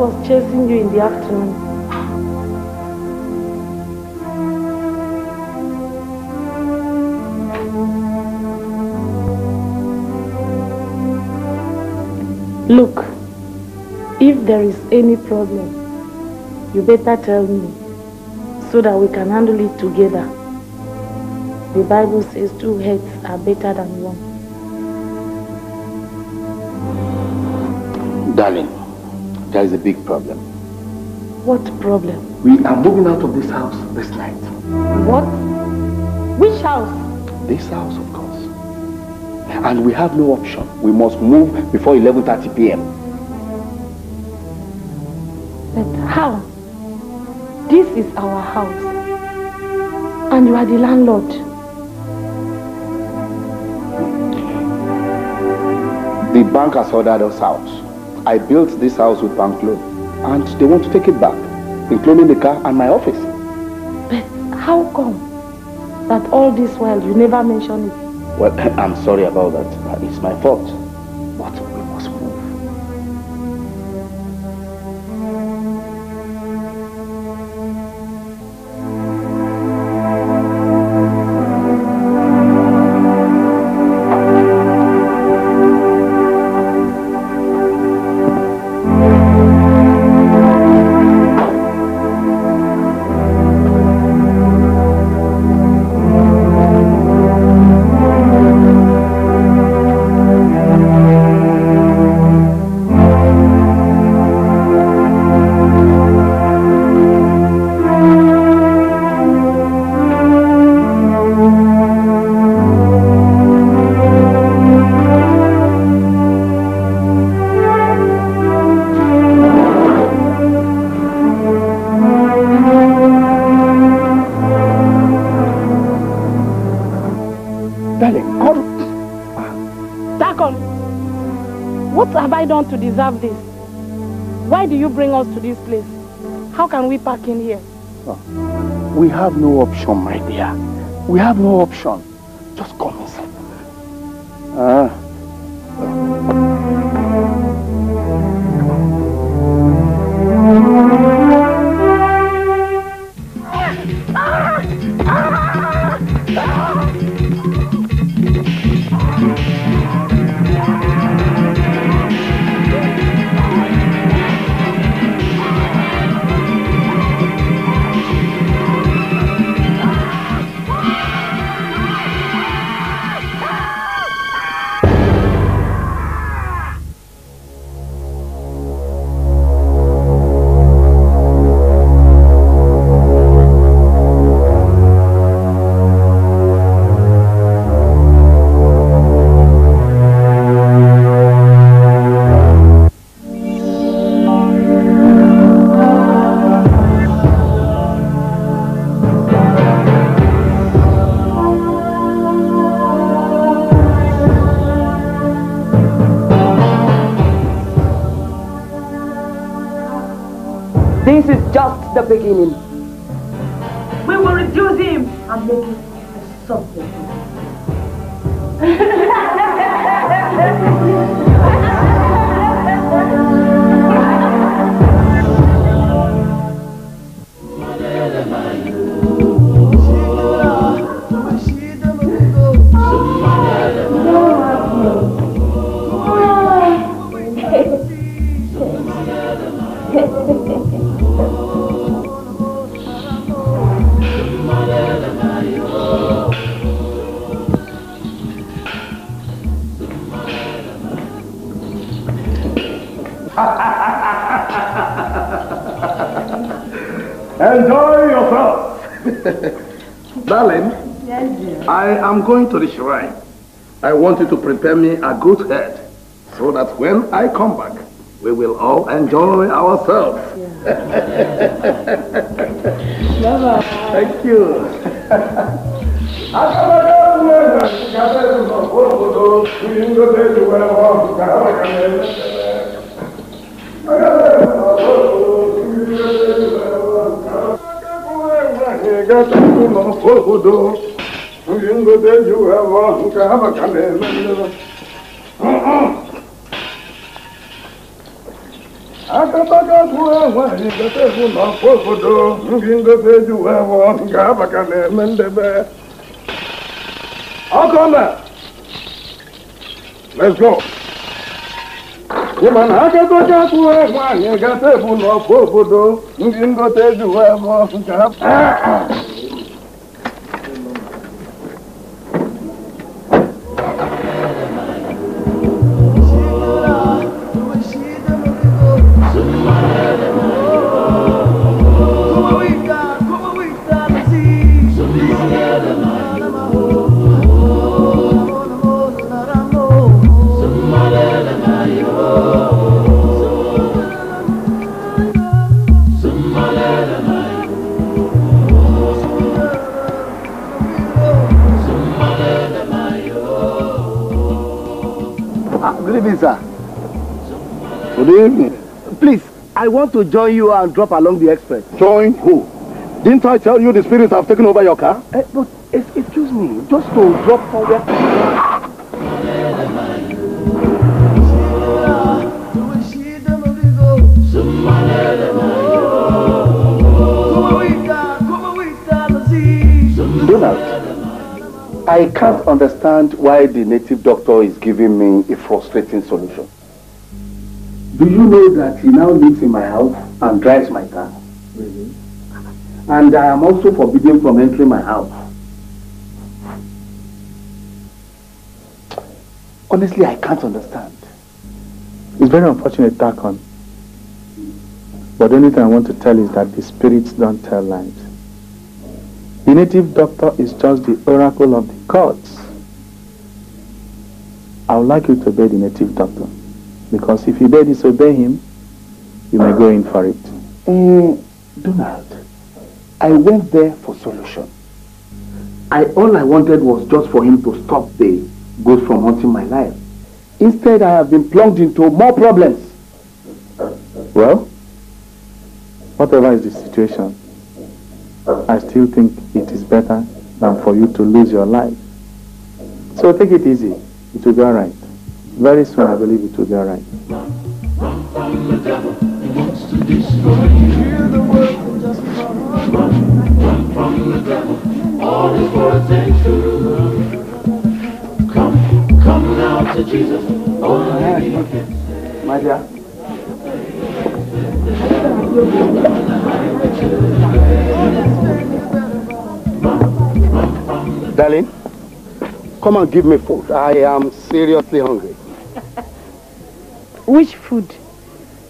[SPEAKER 16] was chasing you in the afternoon? Look, if there is any problem, you better tell me so that we can handle it together. The Bible says two heads are better than one.
[SPEAKER 5] Darling, there is a big problem.
[SPEAKER 16] What problem?
[SPEAKER 5] We are moving out of this house this night.
[SPEAKER 16] What? Which house?
[SPEAKER 5] This house, of course. And we have no option. We must move before 11.30 p.m.
[SPEAKER 16] But how? This is our house. And you are the landlord.
[SPEAKER 5] The bank has ordered us out. I built this house with bank loan. And they want to take it back, including the car and my office.
[SPEAKER 16] But how come that all this while you never mention it?
[SPEAKER 5] Well, [LAUGHS] I'm sorry about that. It's my fault.
[SPEAKER 16] To deserve this? Why do you bring us to this place? How can we park in here?
[SPEAKER 5] Oh, we have no option, my dear. We have no option. Just
[SPEAKER 12] going to the shrine. I want you to prepare me a good head so that when I come back, we will all enjoy ourselves. Thank you.
[SPEAKER 6] akataka tụrụ yuwa wa nka haba kame mendeva akataka kuwa wani kate kuna pofudo nginga pe yuwa wa nka haba kame go. mana aka docha
[SPEAKER 5] kuwa wani kate kuna
[SPEAKER 12] pofudo nginga
[SPEAKER 5] pe yuwa wa to join you and drop along the express.
[SPEAKER 12] Join who? Didn't I tell you the spirits have taken over your car?
[SPEAKER 5] Eh, but excuse me, just to drop somewhere. Donald, I can't understand why the native doctor is giving me a frustrating solution. Do you know that he now lives in my house and drives my car? Really? And I am also forbidden from entering my house. Honestly, I can't understand.
[SPEAKER 17] It's very unfortunate, Takon. But the only thing I want to tell is that the spirits don't tell lies. The native doctor is just the oracle of the gods. I would like you to obey the native doctor. Because if you dare disobey him, you may go in for it.
[SPEAKER 5] Eh, Donald, I went there for solution. I all I wanted was just for him to stop the ghost from haunting my life. Instead, I have been plunged into more problems.
[SPEAKER 17] Well, whatever is the situation, I still think it is better than for you to lose your life. So take it easy. It will be alright. Very soon I believe it will be.
[SPEAKER 14] All true. Come, now to Jesus.
[SPEAKER 5] My dear. Darling, come and give me food. I am seriously hungry.
[SPEAKER 16] Which food?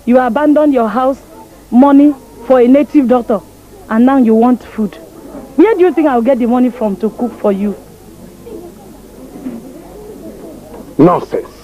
[SPEAKER 16] You abandoned your house, money for a native doctor, and now you want food. Where do you think I'll get the money from to cook for you?
[SPEAKER 12] Nonsense.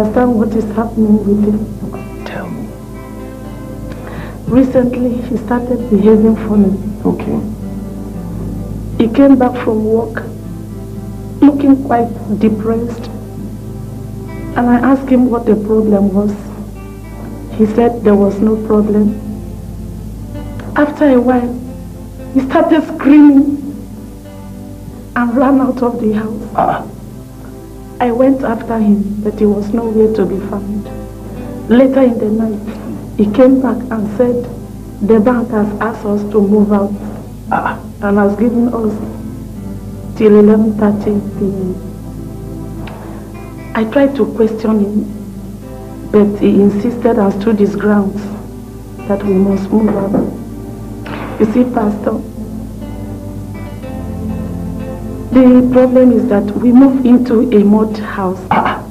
[SPEAKER 22] Understand what is happening with him.
[SPEAKER 5] Tell me.
[SPEAKER 22] Recently, he started behaving funny.
[SPEAKER 5] Okay.
[SPEAKER 22] He came back from work looking quite depressed. And I asked him what the problem was. He said there was no problem.
[SPEAKER 23] After a while, he started screaming and ran out of the house.
[SPEAKER 12] Ah.
[SPEAKER 23] I went after him, but he was nowhere to be found. Later in the night, he came back and said the bank has asked us to move out
[SPEAKER 12] Ah.
[SPEAKER 23] and has given us till 11.30 p.m. I tried to question him, but he insisted and stood his grounds that we must move out. You see, Pastor, the problem is that we move into a mud house ah.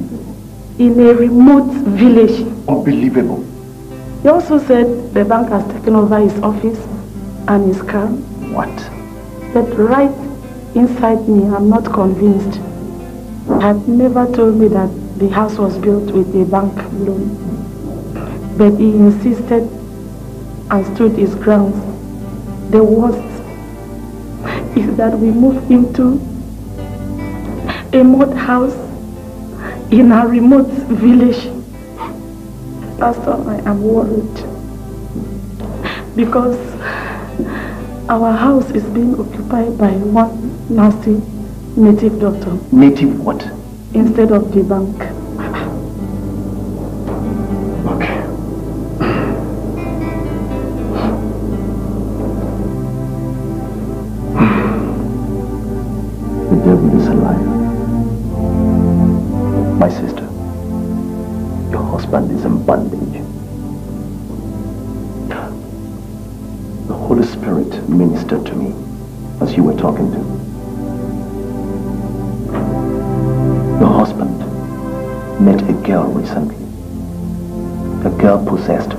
[SPEAKER 23] in a remote village.
[SPEAKER 12] Unbelievable.
[SPEAKER 23] He also said the bank has taken over his office and his car.
[SPEAKER 12] What?
[SPEAKER 23] But right inside me, I'm not convinced. Had never told me that the house was built with a bank loan. But he insisted and stood his grounds. The worst is that we move into a mud house in a remote village. Pastor, I am worried because our house is being occupied by one nasty native doctor
[SPEAKER 12] Native what?
[SPEAKER 23] instead of the bank.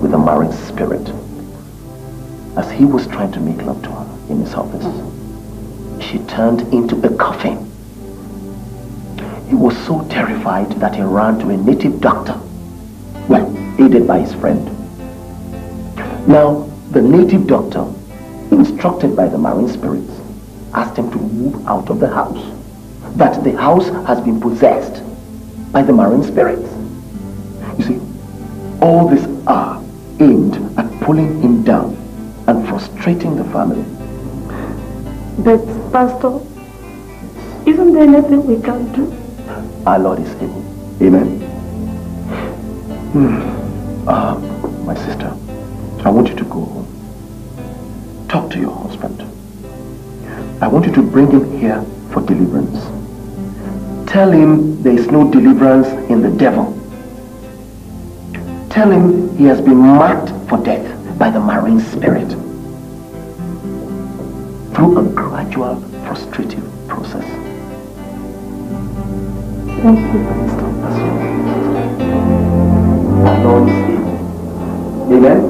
[SPEAKER 12] With a marine spirit. As he was trying to make love to her in his office, she turned into a coffin. He was so terrified that he ran to a native doctor, well, aided by his friend. Now, the native doctor, instructed by the marine spirits, asked him to move out of the house. That the house has been possessed by the marine spirits. You see, all these are aimed at pulling him down and frustrating the family.
[SPEAKER 23] But, Pastor, isn't there anything we can do?
[SPEAKER 12] Our Lord is able. Amen. Hmm. Uh, my sister, I want you to go home. Talk to your husband. I want you to bring him here for deliverance. Tell him there is no deliverance in the devil. Tell him he has been marked for death by the marine spirit through a gradual frustrative process.
[SPEAKER 23] Thank you, Pastor.
[SPEAKER 12] Our Lord is able. Amen.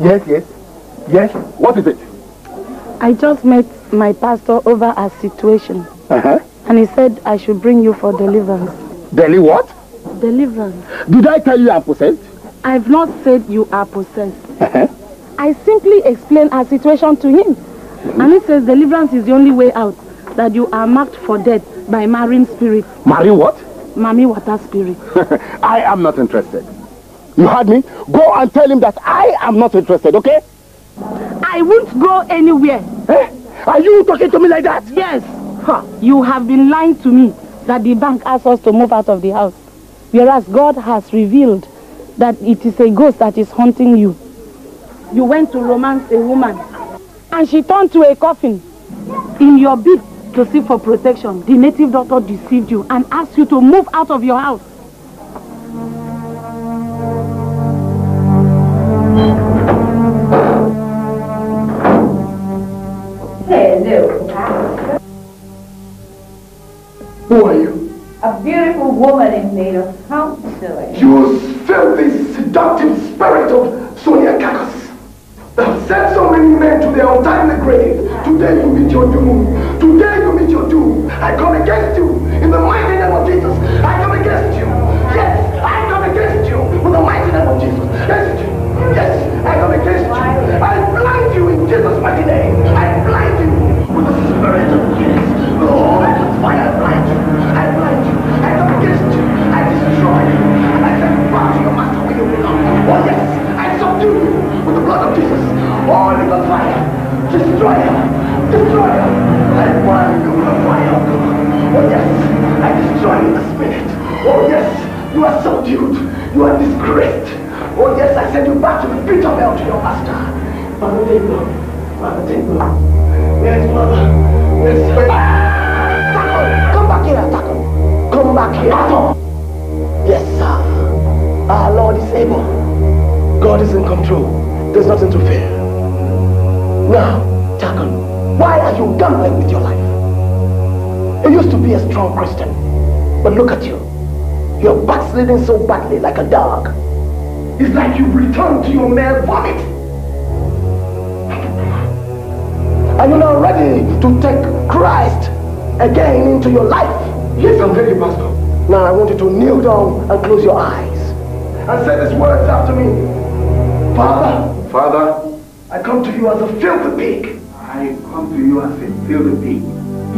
[SPEAKER 5] Yes, yes. Yes. What is it?
[SPEAKER 23] I just met my pastor over a situation
[SPEAKER 5] Uh-huh.
[SPEAKER 23] and he said I should bring you for deliverance.
[SPEAKER 5] Delhi what?
[SPEAKER 23] Deliverance?
[SPEAKER 5] Did I tell you I'm possessed?
[SPEAKER 23] I've not said you are possessed.
[SPEAKER 5] Uh-huh.
[SPEAKER 23] I simply explained our situation to him. And he says deliverance is the only way out. That you are marked for death by marine spirits.
[SPEAKER 5] Marry what?
[SPEAKER 23] Mami water spirit. [LAUGHS]
[SPEAKER 5] I am not interested. You heard me? Go and tell him that I am not interested, okay?
[SPEAKER 23] I won't go anywhere.
[SPEAKER 5] Eh? Are you talking to me like that?
[SPEAKER 23] Yes. You have been lying to me that the bank asked us to move out of the house. Whereas God has revealed that it is a ghost that is haunting you. You went to romance a woman and she turned to a coffin. In your bid to seek for protection, the native doctor deceived you and asked you to move out of your house.
[SPEAKER 3] Pastor.
[SPEAKER 24] Who are you?
[SPEAKER 3] A beautiful woman in need of counseling.
[SPEAKER 24] You filthy, seductive spirit of Sonia Kakos.
[SPEAKER 5] Thou sent so many men to their untimely grave. Today you meet your doom. Today you meet your doom. I come against you in the mighty name of Jesus. I come against you. Yes, I come against you with the mighty name of Jesus. Yes, yes, I come against you. I blind you in Jesus' mighty name. I Father, take me. Father, take me. Yes, I subdued you with the blood of Jesus. All in the fire, destroyer, destroyer. I burned you in the fire. Yes, I destroyed your spirit. Oh yes, you are subdued. You are disgraced. Oh yes, I sent you back to the pit of hell to your master. Father. Dear, father. Yes, Tackle. Come back here. Come back here. Yes, sir. Our Lord is able. God is in control. There's nothing to fear. Now, Tackle, why are you gambling with your life? You used to be a strong Christian, but look at you. You're backsliding so badly like a dog. It's like you've returned to your male vomit. Are you now ready to take Christ again into your life? Yes, I'm ready, Pastor. Now I want you to kneel down and close your eyes and say these words after me. Father,
[SPEAKER 8] Father,
[SPEAKER 5] I come to you as a filthy pig.
[SPEAKER 8] I come to you as a filthy pig.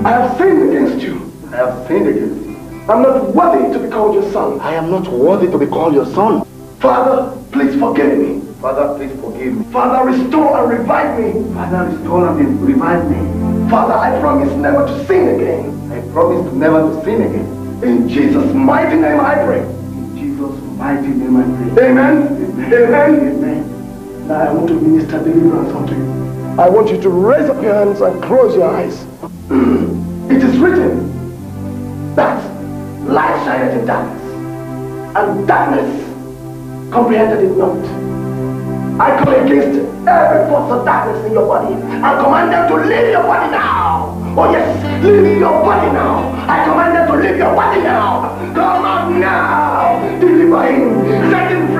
[SPEAKER 5] I have sinned against you.
[SPEAKER 8] I have sinned against you.
[SPEAKER 5] I'm not worthy to be called your son.
[SPEAKER 8] I am not worthy to be called your son.
[SPEAKER 5] Father, please forgive me.
[SPEAKER 8] Father, please forgive me.
[SPEAKER 5] Father, restore and revive me.
[SPEAKER 8] Father, restore and revive me.
[SPEAKER 5] Father, I promise never to sin again.
[SPEAKER 8] I promise never to sin again.
[SPEAKER 5] In Jesus' mighty name I pray.
[SPEAKER 8] In Jesus' mighty name I pray.
[SPEAKER 5] Amen. Amen. Amen. Now I want to minister deliverance unto you. I want you to raise up your hands and close your eyes. [CLEARS THROAT] it is written that light shineth in darkness, and darkness comprehended it not. I come against every force of darkness in your body. I command them to leave your body now. Oh yes, leave your body now. I command them to leave your body now. Come out now. Deliver him. Set him free.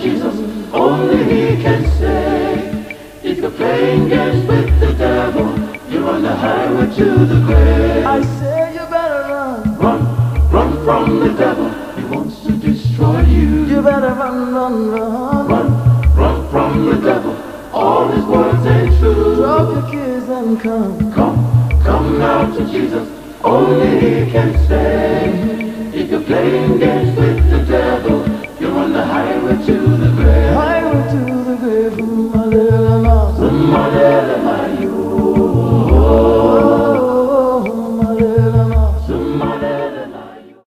[SPEAKER 14] Jesus, only He can save. If you're playing games with the devil, you're on the highway to the grave.